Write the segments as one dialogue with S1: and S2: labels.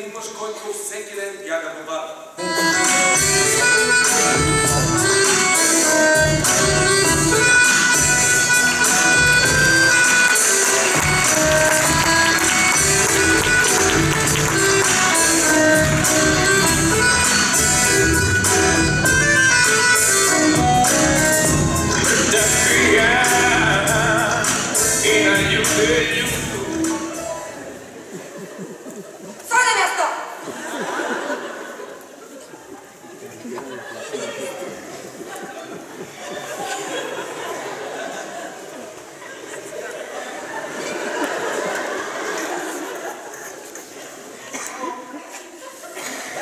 S1: един мъж, който всеки ден бяга до
S2: бара.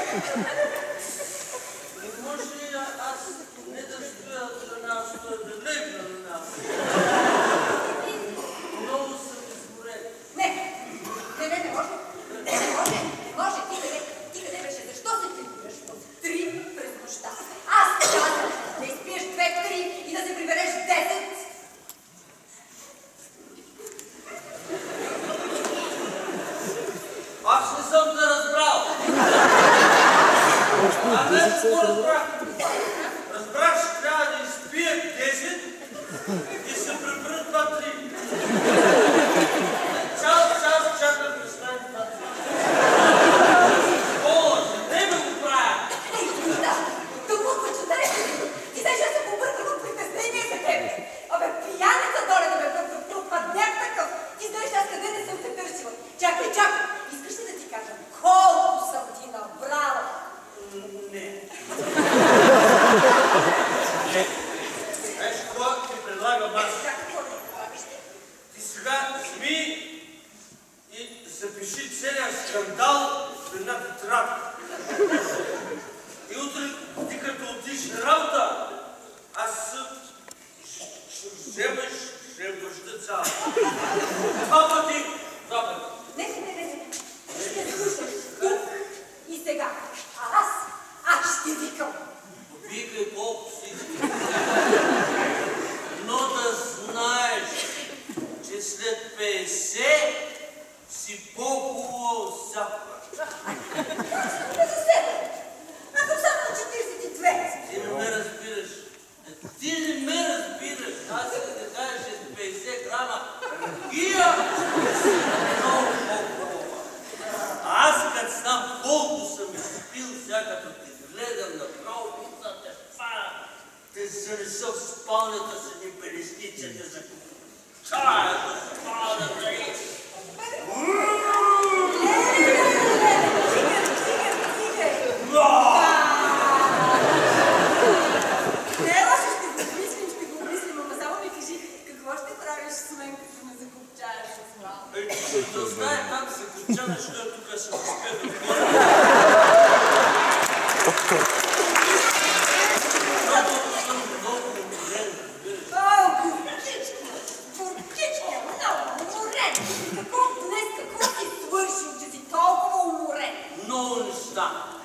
S2: Може аз не да да легна на? Много съм изгорен.
S3: Не, не, може. Не, може, не може. Ти къде, ти къде беше? Защо се прибираш от три през нощта? Аз казах да изпиеш две-три и да се прибереш десет.
S2: Аз не съм Ah, o que vocês from doubt to not trouble. се несъл спалнята с един пелестиците за чаята, спалнята и...
S3: Не е лошо, ще го мислим, ще го мислим, ама само ми кажи, какво ще правиш с мен, като ме закупчаеш с малко?
S2: Ето, да знае как
S3: закупчаваш, stop.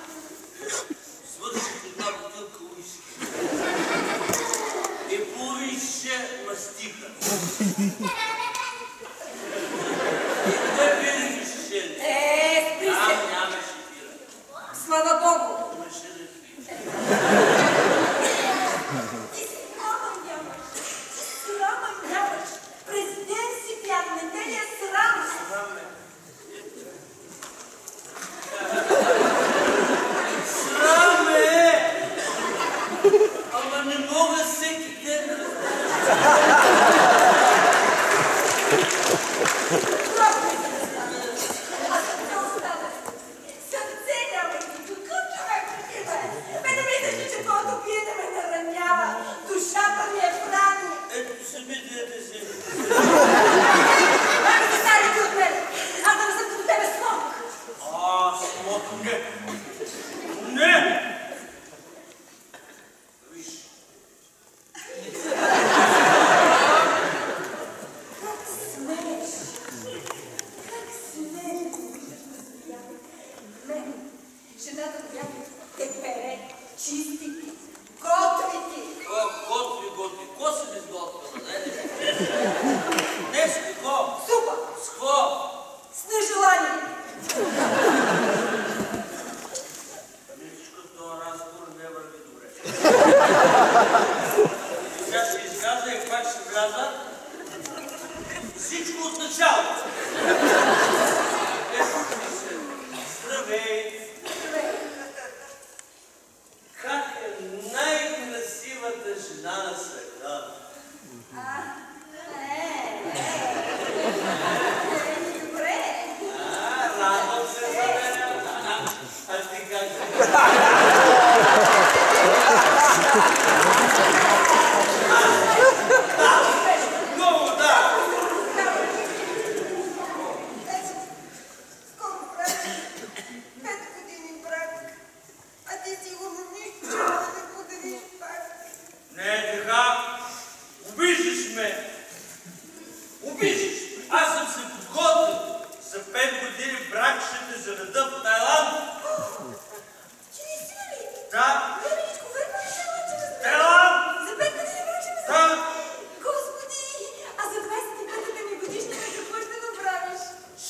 S2: あ!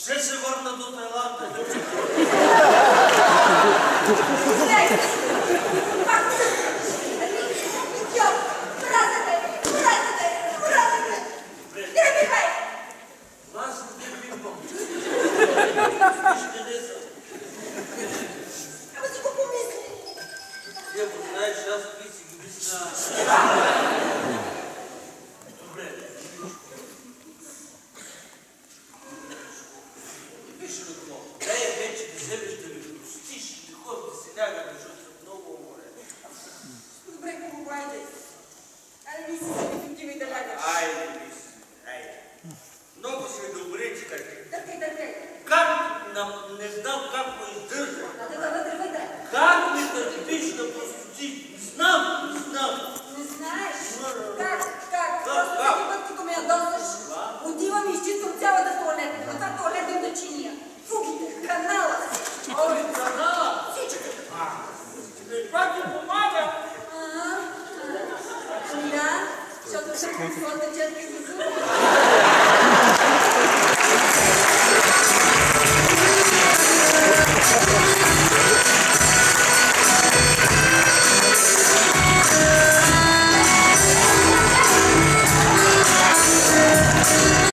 S2: Швидше ворона до
S3: Таїланду. Власне, тим бігом.
S2: Ти ж дивися.